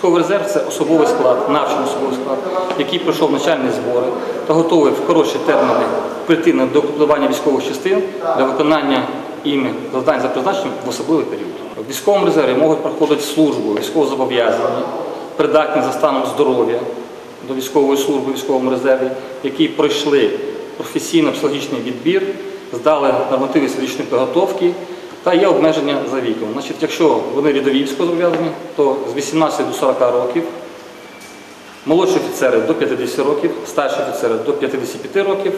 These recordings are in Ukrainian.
Військовий резерв це особовий склад, навчений особовий склад, який пройшов навчальні збори та готовий в хороші терміни прийти на докуплювання військових частин для виконання іми завдань за призначенням в особливий період. В військовому резерві можуть проходити службу, військовозобов'язані, придатні за станом здоров'я до військової служби в військовому резерві, які пройшли професійно-психологічний відбір, здали нормативи фізичної підготовки та є обмеження за віком. Значить, якщо вони рядові військовозобов'язані, то з 18 до 40 років, молодші офіцери до 50 років, старші офіцери до 55 років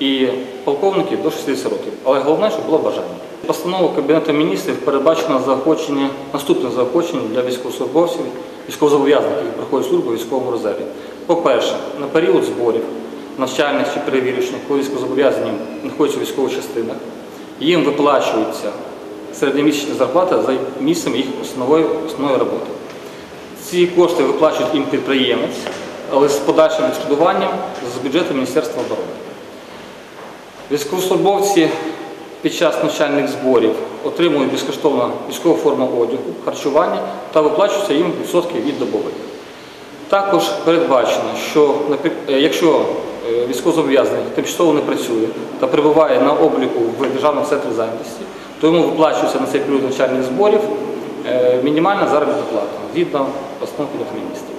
і полковники до 60 років. Але головне, щоб було бажання. Постановою Кабінету міністрів передбачено заохочення, наступне заохочення для військовослужбовців, військовозобов'язаних, які проходять службу у військовому резерві. По-перше, на період зборів, навчальних чи перевірочних, коли військовозобов'язані знаходяться у військових частинах, їм виплачується середньомісячна зарплата за місцем їх основної, основної роботи. Ці кошти виплачують їм підприємець, але з подальшим відшкодуванням з бюджету Міністерства оборони. Військовослужбовці під час навчальних зборів отримують безкоштовно військову форму одягу, харчування та виплачуються їм відсотки від добових. Також передбачено, що е, якщо е, військовозобов'язаний тимчасово не працює та перебуває на обліку в Державному центрі зайнятості, то йому виплачується на цей період навчальних зборів е, мінімальна заробітна плата згідно постановки міністрів.